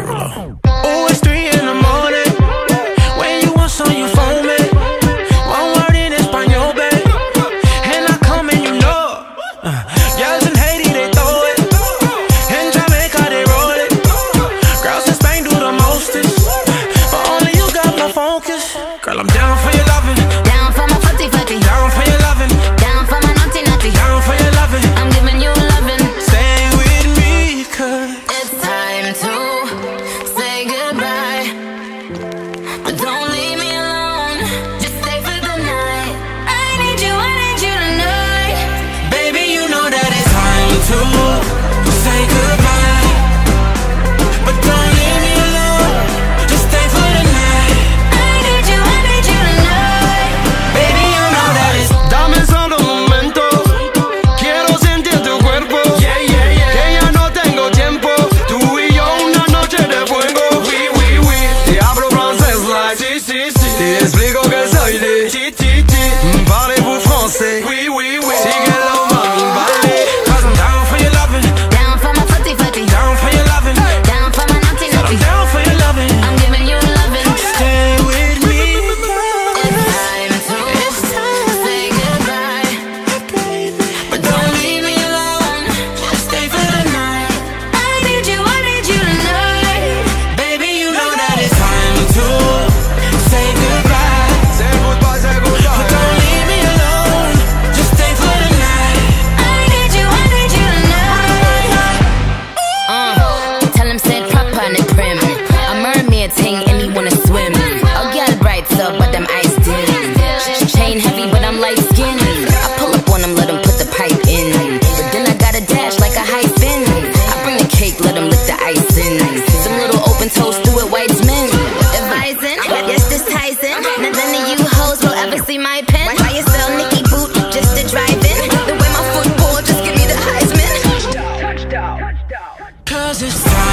Derulo. Oh, it's three in the morning. When you want some, you phone me. One word in Espanol, babe. And I come and you know. Uh, girls in Haiti, they throw it. In Jamaica, they roll it. Girls in Spain do the mostest. But only you got my focus. Girl, I'm down for your Some little open toes through it, white as men. Advising, yes, this Tyson. None of you hoes will ever see my pen. Why you sell Nicki boot just to drive in? The way my football just give me the Heisman. Touchdown. Touchdown. Cause it's time.